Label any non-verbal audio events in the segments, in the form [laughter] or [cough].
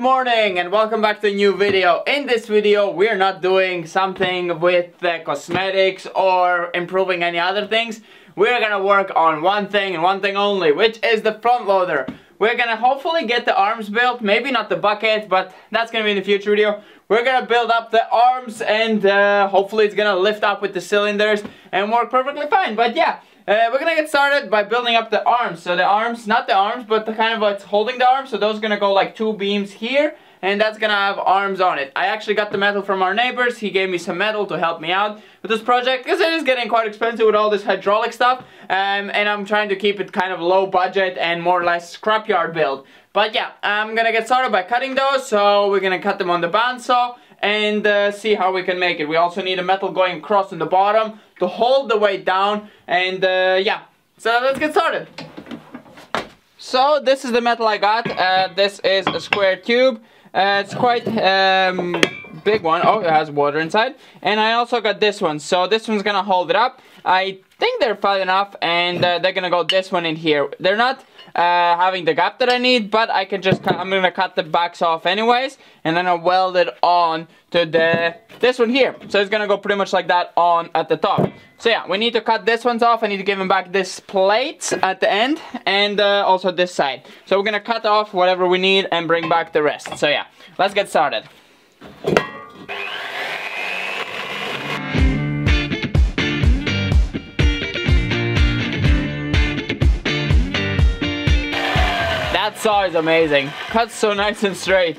morning and welcome back to a new video. In this video we're not doing something with the cosmetics or improving any other things. We're gonna work on one thing and one thing only, which is the front loader. We're gonna hopefully get the arms built, maybe not the bucket, but that's gonna be in the future video. We're gonna build up the arms and uh, hopefully it's gonna lift up with the cylinders and work perfectly fine. But yeah, uh, we're gonna get started by building up the arms. So the arms, not the arms, but the kind of what's holding the arms. So those are gonna go like two beams here, and that's gonna have arms on it. I actually got the metal from our neighbors. He gave me some metal to help me out with this project because it is getting quite expensive with all this hydraulic stuff. Um, and I'm trying to keep it kind of low budget and more or less scrapyard build. But yeah, I'm gonna get started by cutting those. So we're gonna cut them on the bandsaw and uh, see how we can make it. We also need a metal going across in the bottom to hold the weight down and uh, yeah. So let's get started. So this is the metal I got. Uh, this is a square tube. Uh, it's quite um, big one. Oh it has water inside. And I also got this one. So this one's gonna hold it up. I think they're fine enough and uh, they're gonna go this one in here they're not uh, having the gap that I need, but I can just, I'm gonna cut the backs off anyways, and then I'll weld it on to the, this one here. So it's gonna go pretty much like that on at the top. So yeah, we need to cut this ones off, I need to give them back this plate at the end, and uh, also this side. So we're gonna cut off whatever we need and bring back the rest. So yeah, let's get started. Saw is amazing. Cuts so nice and straight.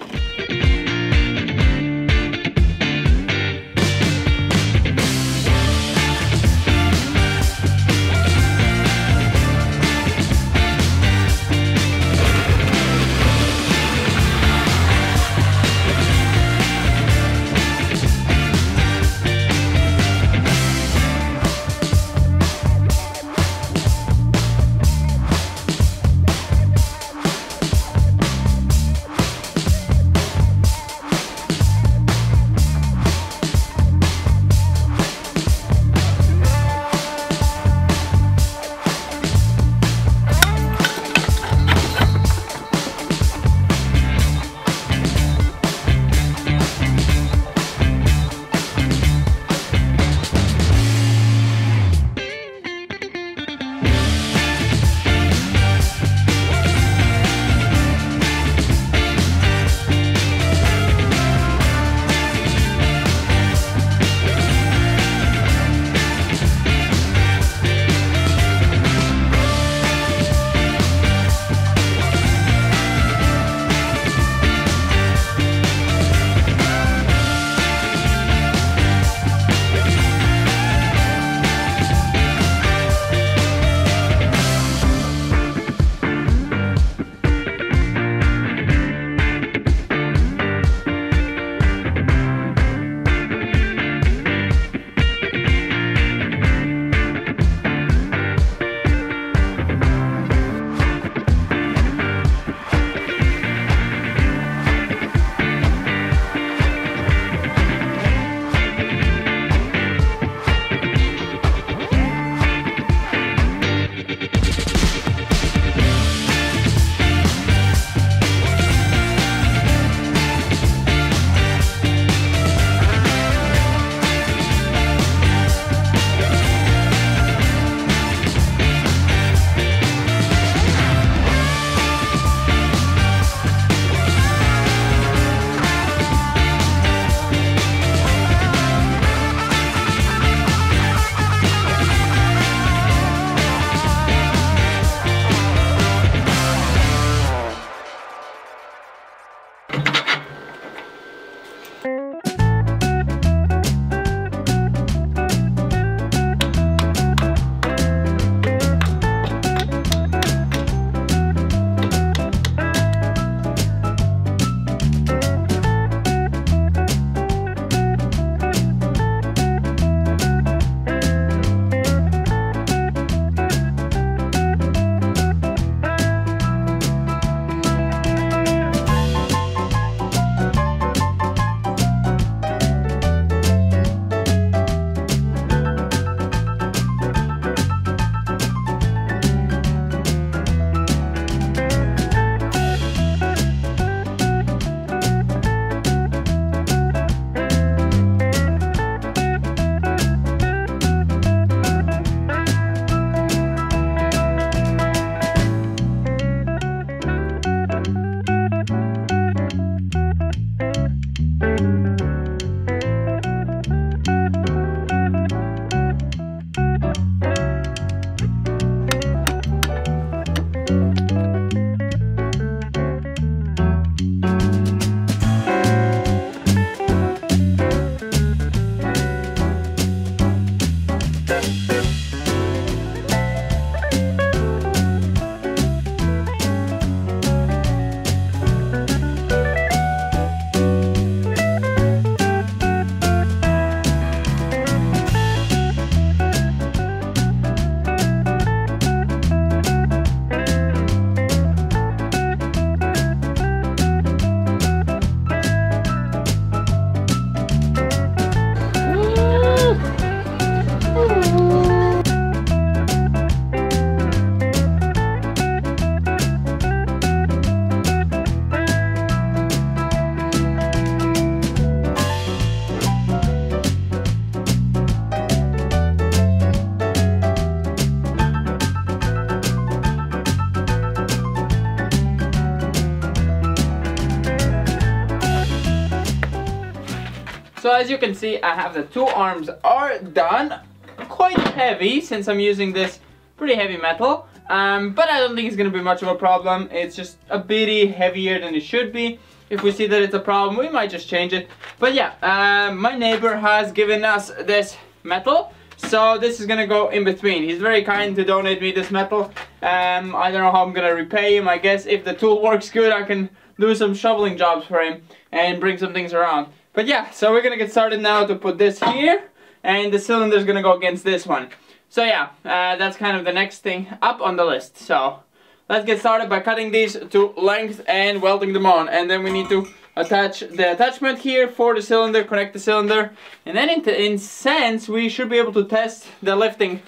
So as you can see, I have the two arms are done. Quite heavy since I'm using this pretty heavy metal. Um, but I don't think it's gonna be much of a problem. It's just a bit heavier than it should be. If we see that it's a problem, we might just change it. But yeah, uh, my neighbor has given us this metal. So this is gonna go in between. He's very kind to donate me this metal. Um, I don't know how I'm gonna repay him. I guess if the tool works good, I can do some shoveling jobs for him and bring some things around. But yeah, so we're gonna get started now to put this here and the cylinder is gonna go against this one. So yeah, uh, that's kind of the next thing up on the list. So let's get started by cutting these to length and welding them on. And then we need to attach the attachment here for the cylinder, connect the cylinder. And then in, in sense, we should be able to test the lifting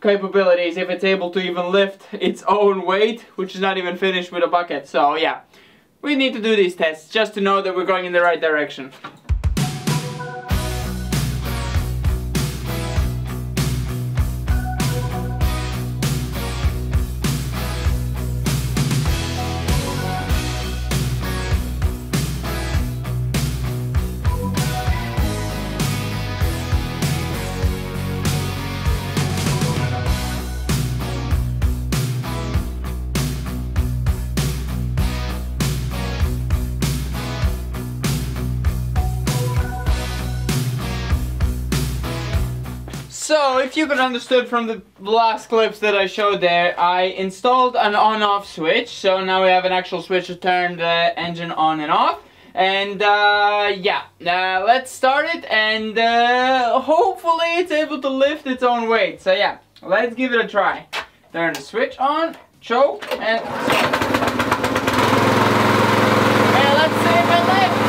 capabilities if it's able to even lift its own weight, which is not even finished with a bucket. So yeah, we need to do these tests just to know that we're going in the right direction. If you could understood from the last clips that I showed there, I installed an on-off switch. So now we have an actual switch to turn the engine on and off. And uh, yeah, uh, let's start it and uh, hopefully it's able to lift its own weight. So yeah, let's give it a try. Turn the switch on, choke, and... And let's see if it lifts.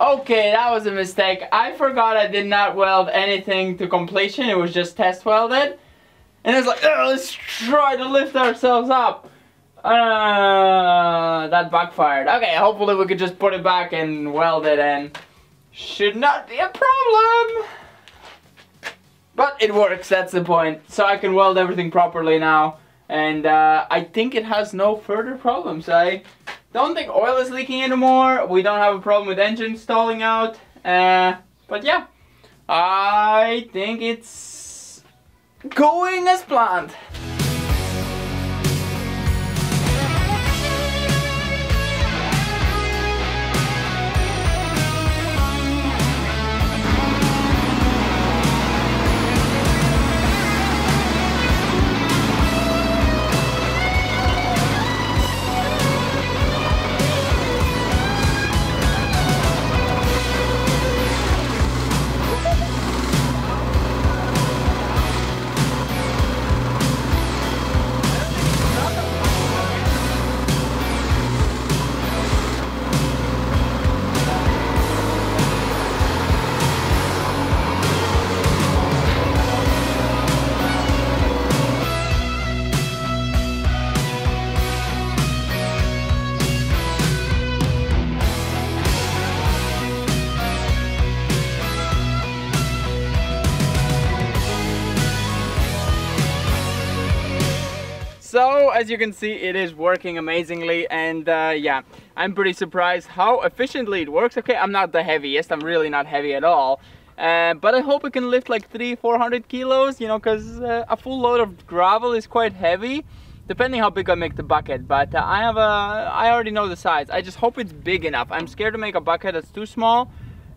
Okay, that was a mistake. I forgot I did not weld anything to completion. It was just test welded. And it's like, let's try to lift ourselves up. Uh, that backfired. Okay, hopefully we could just put it back and weld it and should not be a problem. But it works, that's the point. So I can weld everything properly now. And uh, I think it has no further problems. I don't think oil is leaking anymore. We don't have a problem with engine stalling out. Uh, but yeah, I think it's going as planned. So as you can see it is working amazingly and uh, yeah I'm pretty surprised how efficiently it works. Okay I'm not the heaviest I'm really not heavy at all uh, but I hope it can lift like three 400 kilos you know because uh, a full load of gravel is quite heavy depending how big I make the bucket but uh, I have a I already know the size. I just hope it's big enough. I'm scared to make a bucket that's too small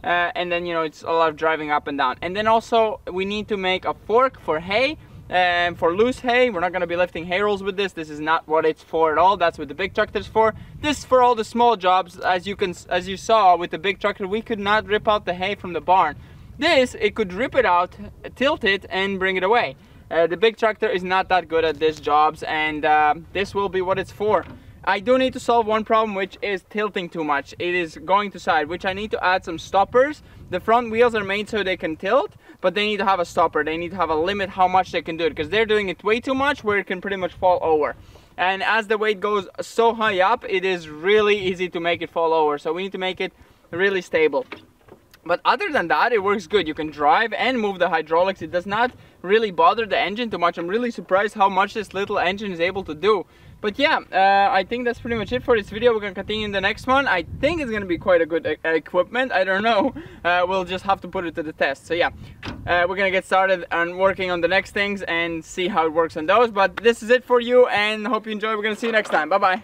uh, and then you know it's a lot of driving up and down. And then also we need to make a fork for hay and for loose hay, we're not going to be lifting hay rolls with this. This is not what it's for at all. That's what the big tractor's for. This is for all the small jobs. As you can, as you saw with the big tractor, we could not rip out the hay from the barn. This, it could rip it out, tilt it, and bring it away. Uh, the big tractor is not that good at these jobs and uh, this will be what it's for. I do need to solve one problem which is tilting too much. It is going to side which I need to add some stoppers. The front wheels are made so they can tilt but they need to have a stopper. They need to have a limit how much they can do it because they're doing it way too much where it can pretty much fall over. And as the weight goes so high up it is really easy to make it fall over. So we need to make it really stable. But other than that, it works good. You can drive and move the hydraulics. It does not really bother the engine too much. I'm really surprised how much this little engine is able to do. But yeah, uh, I think that's pretty much it for this video. We're gonna continue in the next one. I think it's gonna be quite a good uh, equipment. I don't know. [laughs] Uh, we'll just have to put it to the test. So yeah, uh, we're gonna get started on working on the next things and see how it works on those. But this is it for you and hope you enjoy. We're gonna see you next time. Bye-bye.